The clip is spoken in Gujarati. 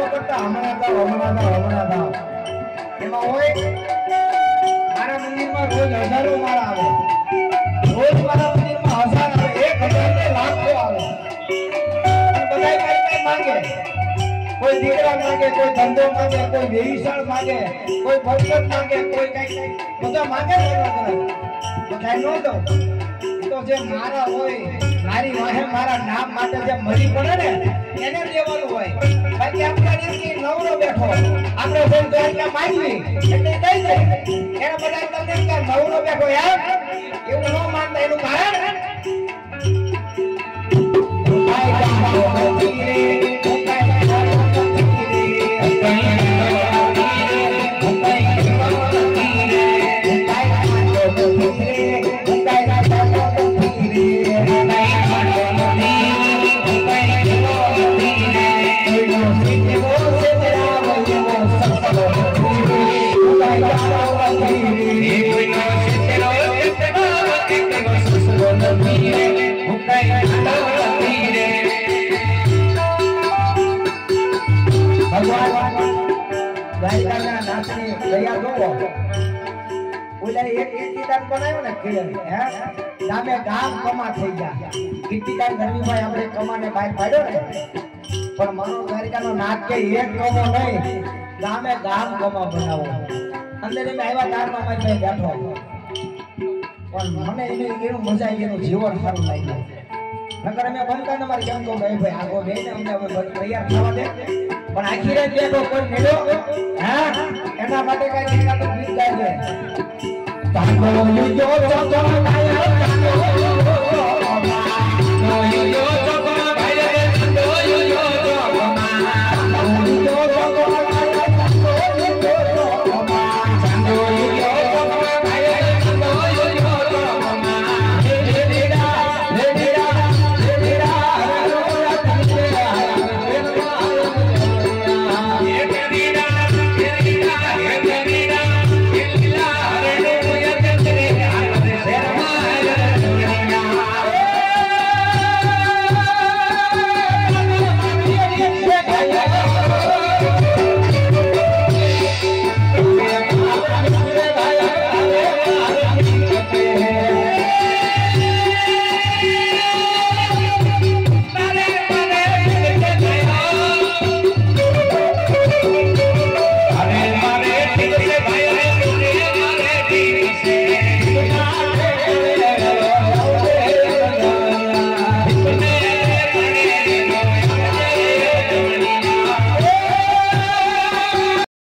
હમણાં જાઓ હમણાં જાઓ હમણાં જાઓ એમાં હોય, મારા મંદિરમાં રોજ હજારો માળા આવે. રોજ મારા મંદિરમાં હજાર આવે, એક હજાર ને લાખો આવે. બધા કઈ કાંઈ માંગે. કોઈ દીકરા માંગે, કોઈ ધંધો માંગે, કોઈ વેવિશાળ માંગે, કોઈ ભરસત માંગે, કોઈ કઈ કઈ. બધા માંગે બધા નો તો જે મારા હોય મારી વાહે મારા નામ માટે જે મરી પડે ને, એને લેવાનું હોય. બાકી આપણા નવરો બેઠો. આપણે જેમ દ્વારકા માંગવી એટલે દઈ દે. એના બધા તમને નવરો બેઠો યાર એવું ન માનતા, એનું કારણ? ગાયકાના એક બનાવ્યો ને ખેલ હે નામે ગામ કમા થઈ ગયા કીર્તિદાન ધર્મીભાઈ આપણે કમાને બહાર પાડ્યો ને પણ મારો દ્વારિકાનો નાથ કે એક કમો નહીં ગામે ગામ કમા બનાવો અંદર એમ આવ્યા તારમાં મારી પાસે બેઠો. પણ મને એને એનું મજા એનું જીવન સારું લાગ્યું. નકર અમે બનતા ને મારે કેમ કહું ભાઈ, આગો બે ને અમને તૈયાર થવા દે. પણ આખી રાત બેઠો, કોઈ મેળ્યો? હા? એના માટે કઈ એકાદ ગીત ગાય છે. તાંડવો લીધો તો તો કાયા તાંડવો